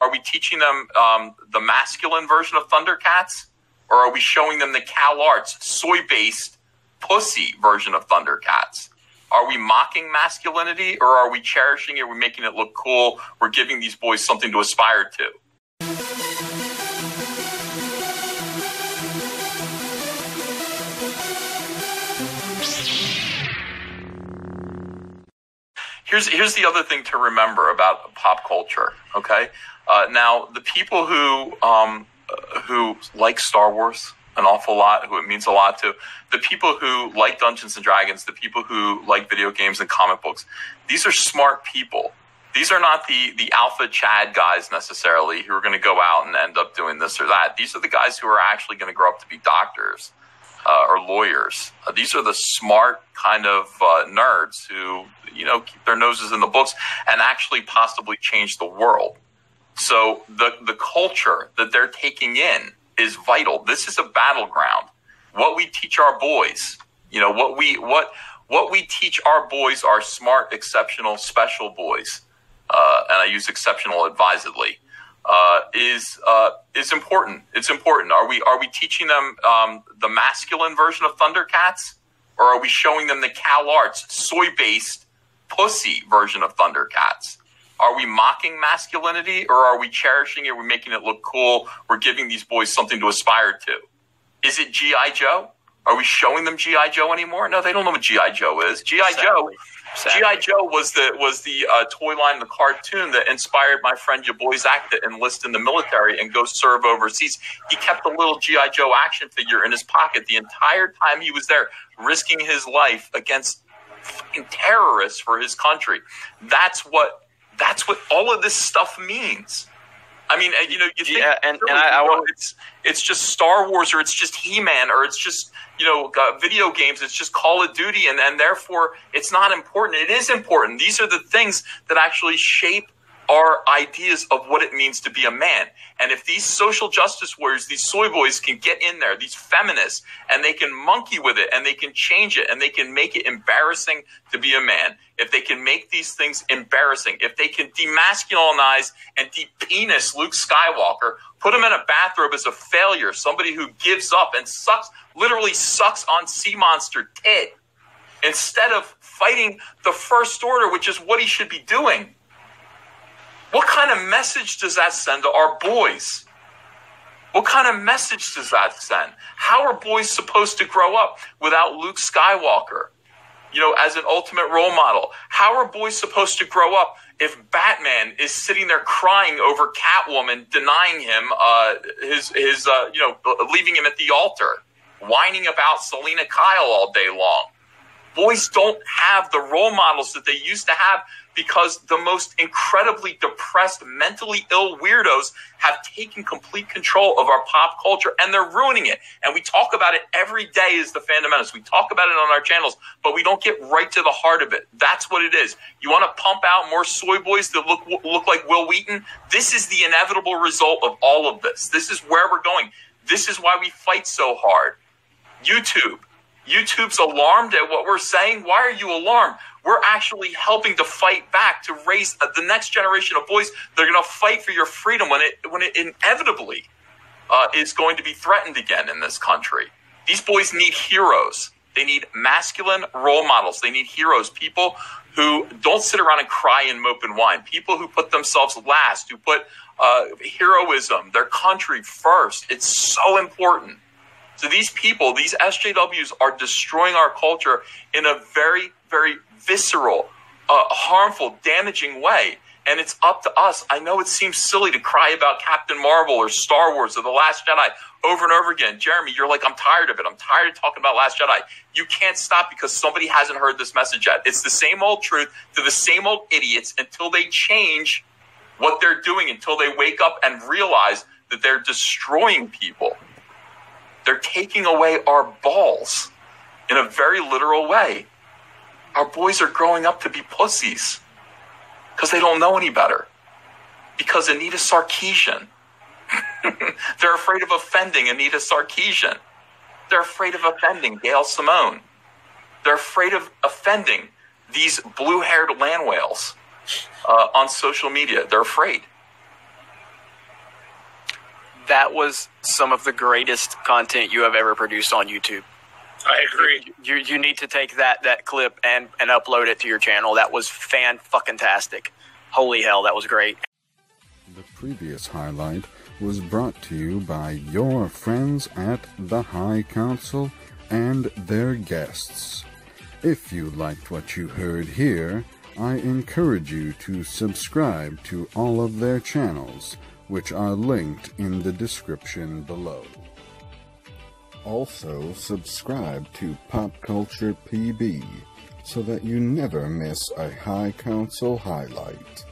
Are we teaching them um, the masculine version of Thundercats? Or are we showing them the Cal Arts soy based pussy version of Thundercats? Are we mocking masculinity or are we cherishing it? We're making it look cool. We're giving these boys something to aspire to. Here's here's the other thing to remember about pop culture. Okay, uh, now the people who um, uh, who like Star Wars an awful lot, who it means a lot to, the people who like Dungeons and Dragons, the people who like video games and comic books, these are smart people. These are not the the alpha Chad guys necessarily who are going to go out and end up doing this or that. These are the guys who are actually going to grow up to be doctors uh, or lawyers. Uh, these are the smart kind of uh, nerds who, you know, keep their noses in the books and actually possibly change the world. So the the culture that they're taking in is vital. This is a battleground. What we teach our boys, you know, what we what what we teach our boys are smart, exceptional, special boys, uh, and I use exceptional advisedly uh, is is important. It's important. Are we are we teaching them um, the masculine version of Thundercats, or are we showing them the Cal Arts soy based pussy version of Thundercats? Are we mocking masculinity, or are we cherishing it? We're making it look cool. We're giving these boys something to aspire to. Is it GI Joe? Are we showing them GI Joe anymore? No, they don't know what GI Joe is. GI Joe GI Joe was the was the uh, toy line, the cartoon that inspired my friend your boy Zach to enlist in the military and go serve overseas. He kept a little GI Joe action figure in his pocket the entire time he was there, risking his life against terrorists for his country. That's what that's what all of this stuff means. I mean, you know, you think yeah, and, and I, I want it's it's just Star Wars or it's just He Man or it's just you know uh, video games. It's just Call of Duty, and and therefore it's not important. It is important. These are the things that actually shape our ideas of what it means to be a man. And if these social justice warriors, these soy boys can get in there, these feminists, and they can monkey with it and they can change it and they can make it embarrassing to be a man, if they can make these things embarrassing, if they can demasculinize and depenis Luke Skywalker, put him in a bathrobe as a failure, somebody who gives up and sucks, literally sucks on sea monster tit, instead of fighting the first order, which is what he should be doing what kind of message does that send to our boys? What kind of message does that send? How are boys supposed to grow up without Luke Skywalker, you know, as an ultimate role model? How are boys supposed to grow up if Batman is sitting there crying over Catwoman, denying him uh, his his uh, you know leaving him at the altar, whining about Selina Kyle all day long? Boys don't have the role models that they used to have because the most incredibly depressed, mentally ill weirdos have taken complete control of our pop culture and they're ruining it. And we talk about it every day as the fundamentals. We talk about it on our channels, but we don't get right to the heart of it. That's what it is. You want to pump out more soy boys that look look like Wil Wheaton? This is the inevitable result of all of this. This is where we're going. This is why we fight so hard. YouTube. YouTube's alarmed at what we're saying. Why are you alarmed? We're actually helping to fight back to raise the next generation of boys that are going to fight for your freedom when it when it inevitably uh, is going to be threatened again in this country. These boys need heroes. They need masculine role models. They need heroes, people who don't sit around and cry and mope and whine, people who put themselves last, who put uh, heroism, their country first. It's so important. So these people, these SJWs, are destroying our culture in a very, very visceral, uh, harmful, damaging way. And it's up to us. I know it seems silly to cry about Captain Marvel or Star Wars or The Last Jedi over and over again. Jeremy, you're like, I'm tired of it. I'm tired of talking about Last Jedi. You can't stop because somebody hasn't heard this message yet. It's the same old truth to the same old idiots until they change what they're doing, until they wake up and realize that they're destroying people. They're taking away our balls in a very literal way. Our boys are growing up to be pussies because they don't know any better. Because Anita Sarkeesian. They're afraid of offending Anita Sarkeesian. They're afraid of offending Gail Simone. They're afraid of offending these blue haired land whales uh, on social media. They're afraid. that was some of the greatest content you have ever produced on YouTube. I agree. You you need to take that that clip and and upload it to your channel. That was fan fucking tastic. Holy hell, that was great. The previous highlight was brought to you by your friends at the High Council and their guests. If you liked what you heard here, I encourage you to subscribe to all of their channels, which are linked in the description below. Also, subscribe to Pop Culture PB so that you never miss a High Council highlight.